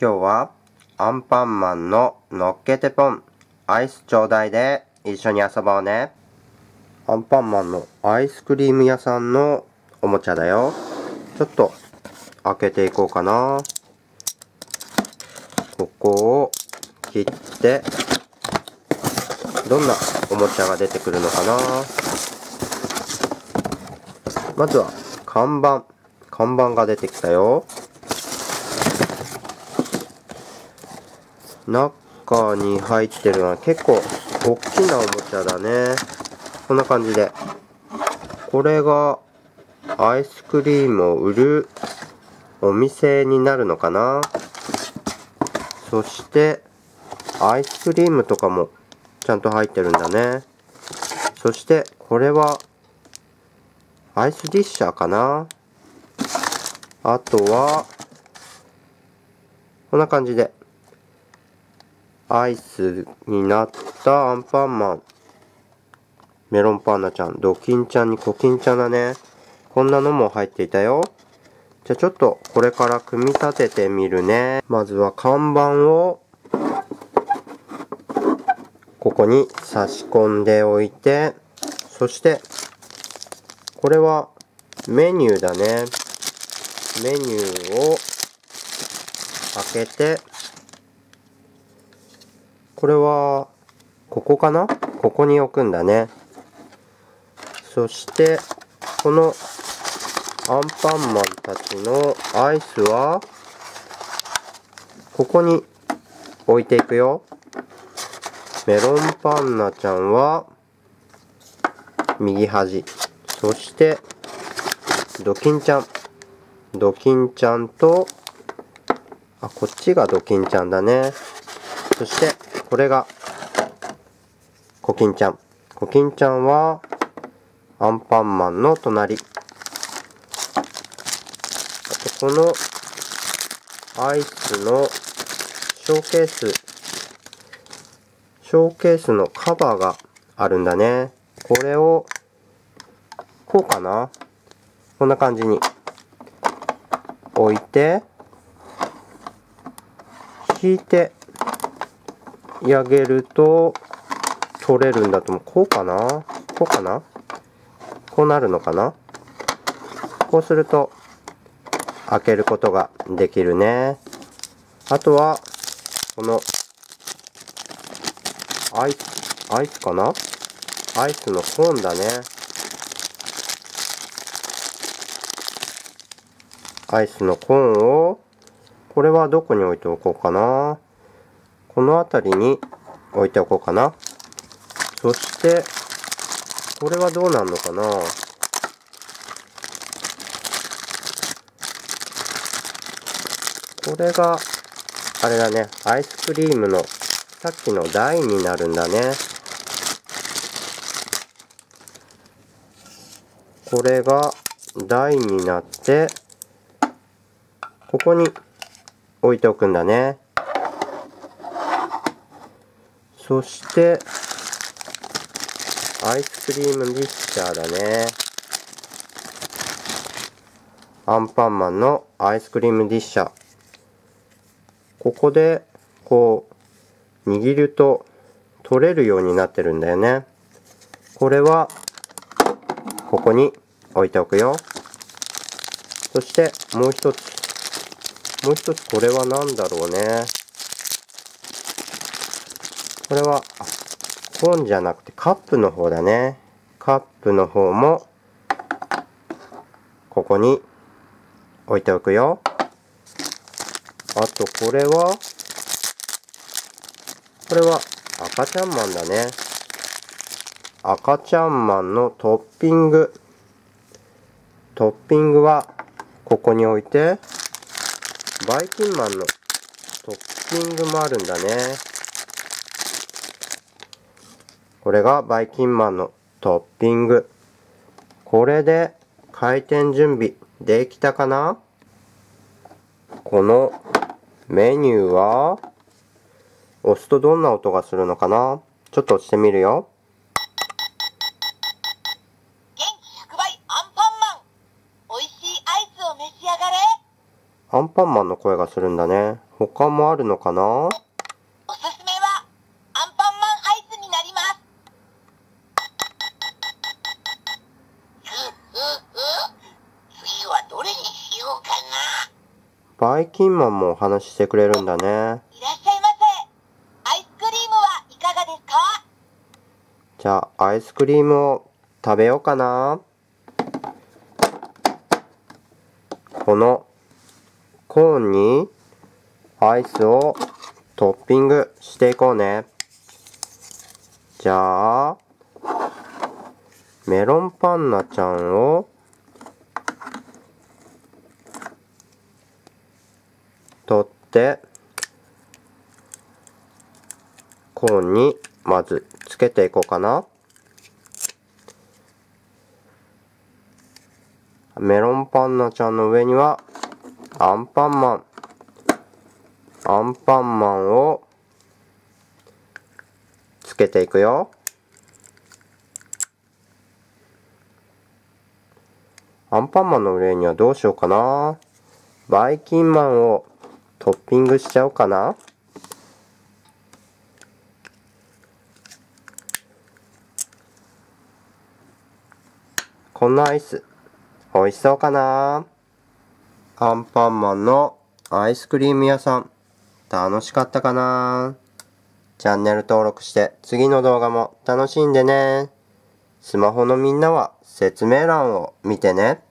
今日はアンパンマンののっけてポン。アイスちょうだいで。一緒に遊ぼうね。アンパンマンのアイスクリーム屋さんのおもちゃだよ。ちょっと開けていこうかな。ここを切ってどんなおもちゃが出てくるのかな。まずは看板。看板が出てきたよ。中に入ってるのは結構大きなおもちゃだね。こんな感じで。これがアイスクリームを売るお店になるのかな。そしてアイスクリームとかもちゃんと入ってるんだね。そしてこれはアイスディッシャーかな。あとはこんな感じで。アイスになったアンパンマン。メロンパンナちゃん。ドキンちゃんにコキンちゃんだね。こんなのも入っていたよ。じゃあちょっとこれから組み立ててみるね。まずは看板をここに差し込んでおいて。そしてこれはメニューだね。メニューを開けてこれはここかな？ここに置くんだね。そしてこのアンパンマンたちのアイスはここに置いていくよ。メロンパンナちゃんは右端。そしてドキンちゃん。ドキンちゃんとあこっちがドキンちゃんだね。そしてこれがコキンちゃん。コキンちゃんはアンパンマンの隣。あとこのアイスのショーケース。ショーケースのカバーがあるんだね。これをこうかな。こんな感じに。置いて引いてやげると取れるんだと思う。こうかな？こうかな？こうなるのかな？こうすると開けることができるね。あとはこのアイスアイスかな？アイスのコーンだね。アイスのコーンをこれはどこに置いておこうかな？この辺りに置いておこうかな。そしてこれはどうなるのかな。これがあれだね。アイスクリームのさっきの台になるんだね。これが台になってここに置いておくんだね。そしてアイスクリームディッシャーだね。アンパンマンのアイスクリームディッシャー。ここでこう握ると取れるようになってるんだよね。これはここに置いておくよ。そしてもう一つ。もう一つこれは何だろうね。これはコーンじゃなくてカップの方だね。カップの方もここに置いておくよ。あとこれはこれは赤ちゃんマンだね。赤ちゃんマンのトッピング。トッピングはここに置いてバイキンマンのトッピングもあるんだね。これがバイキンマンのトッピング。これで開店準備できたかな？このメニューは押すとどんな音がするのかな？ちょっと押してみるよ。元気100倍アンパンマン。美味しいアイスを召し上がれ。アンパンマンの声がするんだね。他もあるのかな？バイキンマンもお話ししてくれるんだね。いらっしゃいませアイスクリームはいかがですか？じゃあ、アイスクリームを食べようかな。このコーンにアイスをトッピングしていこうね。じゃあ、メロンパンナちゃんを取って、コーンにまずつけていこうかな。メロンパンナちゃんの上にはアンパンマン。アンパンマンをつけていくよ。アンパンマンの上にはどうしようかな。バイキンマンをトッピングしちゃおうかな。こんなアイス、美味しそうかなアンパンマンのアイスクリーム屋さん、楽しかったかなチャンネル登録して次の動画も楽しんでね。スマホのみんなは説明欄を見てね。